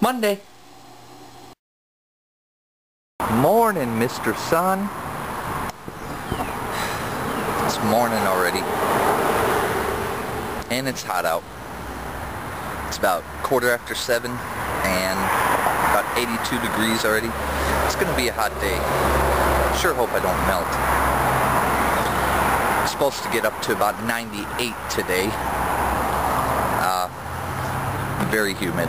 Monday. Morning, Mr. Sun. It's morning already. And it's hot out. It's about quarter after seven and about 82 degrees already. It's going to be a hot day. Sure hope I don't melt. It's supposed to get up to about 98 today. Uh, very humid.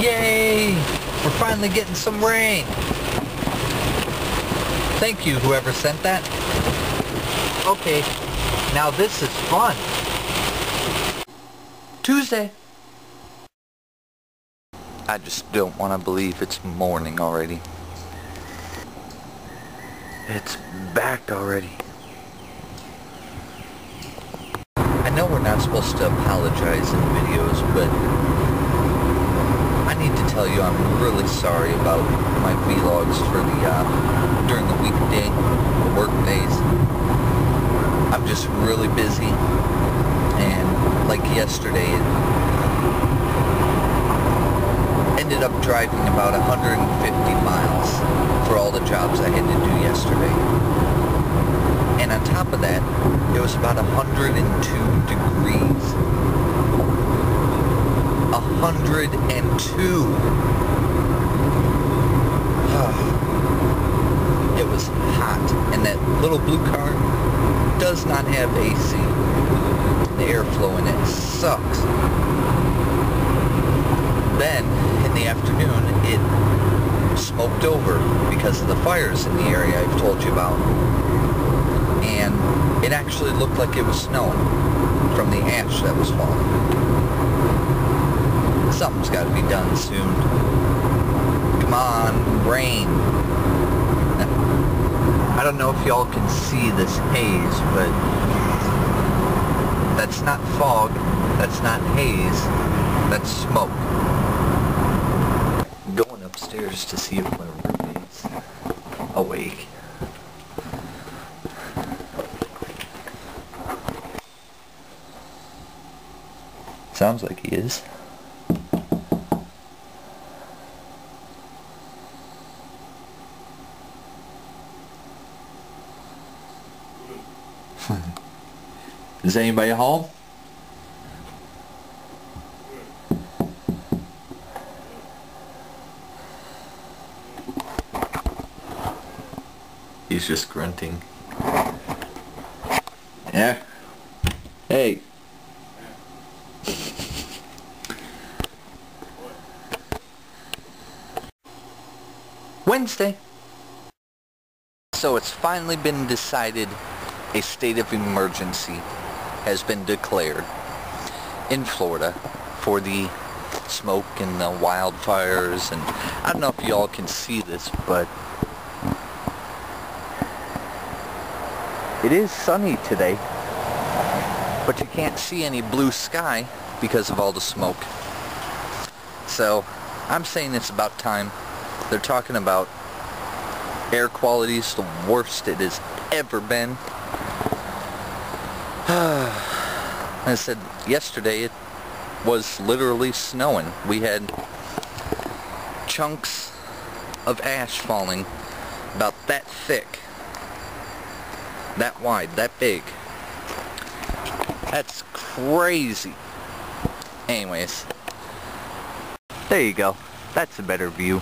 Yay! We're finally getting some rain. Thank you, whoever sent that. Okay, now this is fun. Tuesday. I just don't want to believe it's morning already. It's back already. I know we're not supposed to apologize in videos, but need to tell you I'm really sorry about my vlogs for the, uh, during the weekday, the work days. I'm just really busy, and like yesterday, it ended up driving about 150 miles for all the jobs I had to do yesterday. And on top of that, it was about 102 degrees. 102! it was hot, and that little blue car does not have AC. The airflow in it sucks. Then, in the afternoon, it smoked over because of the fires in the area I've told you about. And it actually looked like it was snowing from the ash that was falling. Something's got to be done soon. Come on, rain. I don't know if y'all can see this haze, but that's not fog, that's not haze, that's smoke. Going upstairs to see if my roommate's awake. Sounds like he is. Is anybody home? He's just grunting. Yeah. Hey. Wednesday. So it's finally been decided a state of emergency has been declared in Florida for the smoke and the wildfires. And I don't know if y'all can see this but it is sunny today but you can't see any blue sky because of all the smoke. So I'm saying it's about time. They're talking about air quality is the worst it has ever been I said yesterday it was literally snowing. We had chunks of ash falling about that thick, that wide, that big. That's crazy. Anyways, there you go. That's a better view.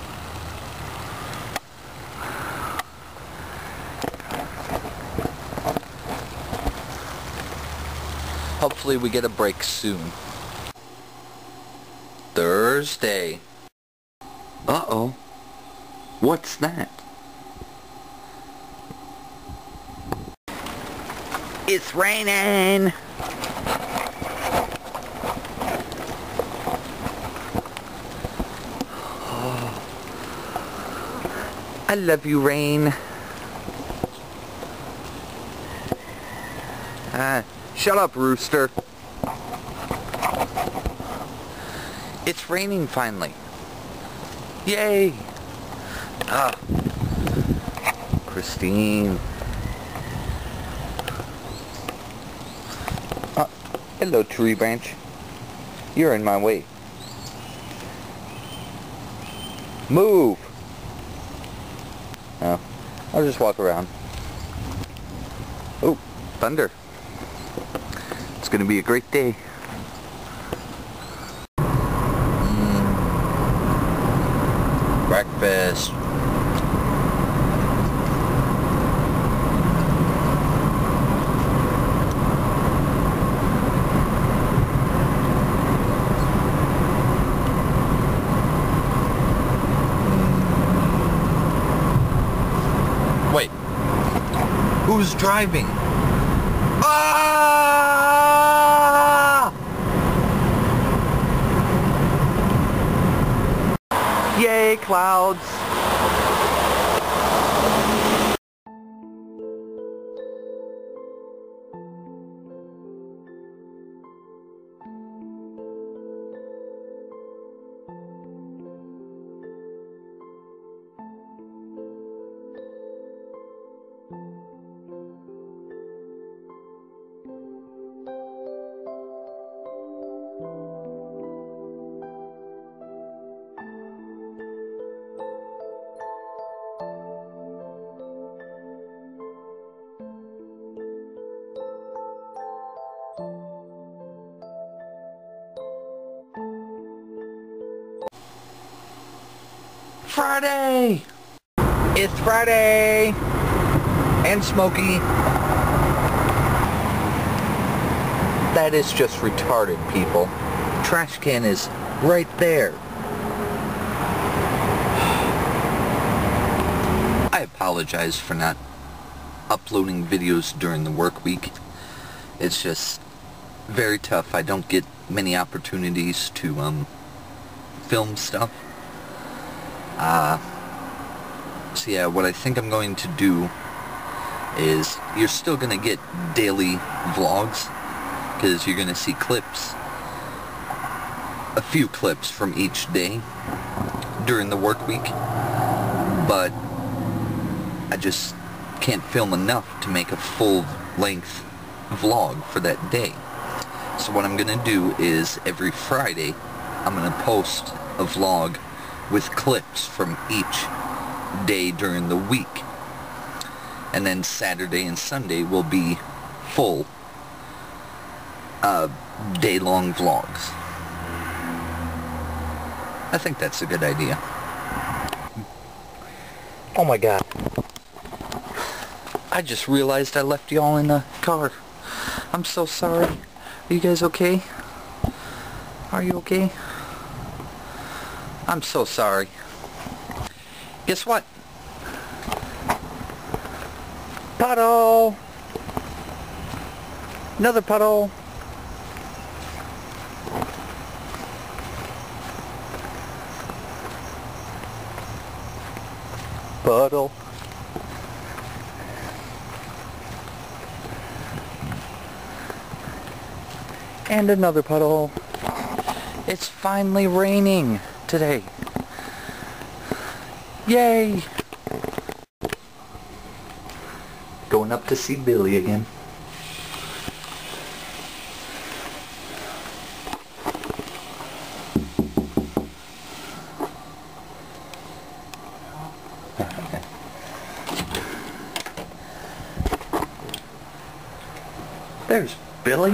Hopefully we get a break soon. Thursday. Uh-oh. What's that? It's raining! I love you, rain. Ah, shut up, rooster. It's raining finally. Yay! Ah. Christine. Uh, Hello, tree branch. You're in my way. Move! Oh, I'll just walk around. Oh, thunder. It's gonna be a great day. Mm. Breakfast. Wait. Who's driving? Ah! Yay, clouds! Friday! It's Friday! And Smokey. That is just retarded, people. Trash can is right there. I apologize for not uploading videos during the work week. It's just very tough. I don't get many opportunities to um, film stuff. Uh, so yeah, what I think I'm going to do is you're still going to get daily vlogs because you're going to see clips, a few clips from each day during the work week, but I just can't film enough to make a full-length vlog for that day. So what I'm going to do is every Friday I'm going to post a vlog with clips from each day during the week. And then Saturday and Sunday will be full uh, day-long vlogs. I think that's a good idea. Oh my god. I just realized I left y'all in the car. I'm so sorry. Are you guys okay? Are you okay? I'm so sorry. Guess what? Puddle! Another puddle! Puddle. And another puddle. It's finally raining today. Yay! Going up to see Billy again. There's Billy.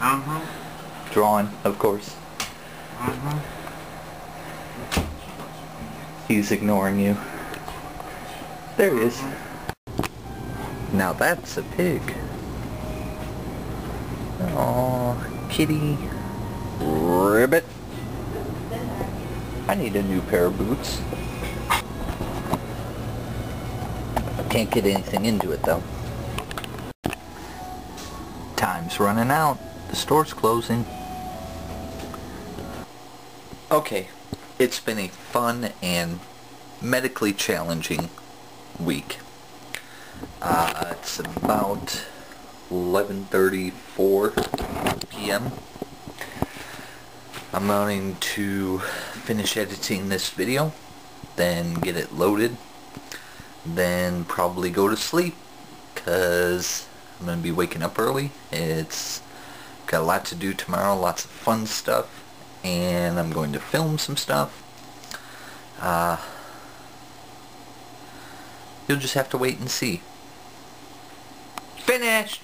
Uh-huh. Drawing, of course. Uh-huh. He's ignoring you. There he is. Now that's a pig. Oh, kitty. Ribbit. I need a new pair of boots. Can't get anything into it though. Time's running out. The store's closing. Okay, it's been a fun and medically challenging week. Uh, it's about 11.34 p.m. I'm going to finish editing this video, then get it loaded, then probably go to sleep, because I'm going to be waking up early. It's got a lot to do tomorrow, lots of fun stuff, and I'm going to film some stuff. Uh, you'll just have to wait and see. Finished!